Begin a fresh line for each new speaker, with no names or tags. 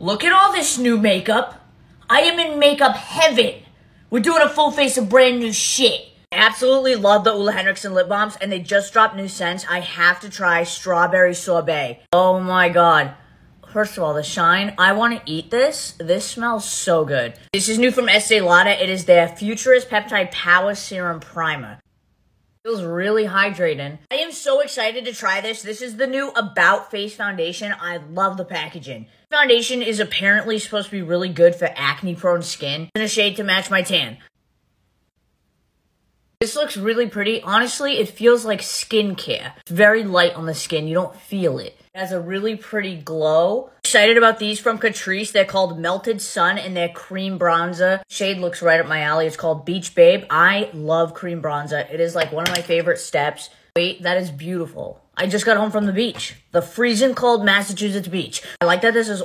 Look at all this new makeup. I am in makeup heaven. We're doing a full face of brand new shit. I absolutely love the Ole Henriksen lip balms, and they just dropped new scents. I have to try strawberry sorbet. Oh my god. First of all, the shine. I want to eat this. This smells so good. This is new from Estee Lauder. It is their Futurist Peptide Power Serum Primer. Feels really hydrating. I am so excited to try this. This is the new About Face Foundation. I love the packaging. Foundation is apparently supposed to be really good for acne prone skin. In a shade to match my tan. This looks really pretty. Honestly, it feels like skincare. It's very light on the skin. You don't feel it. It has a really pretty glow. Excited about these from Catrice. They're called Melted Sun and they're cream bronzer. Shade looks right up my alley. It's called Beach Babe. I love cream bronzer. It is like one of my favorite steps. Wait, that is beautiful. I just got home from the beach. The freezing cold Massachusetts beach. I like that this is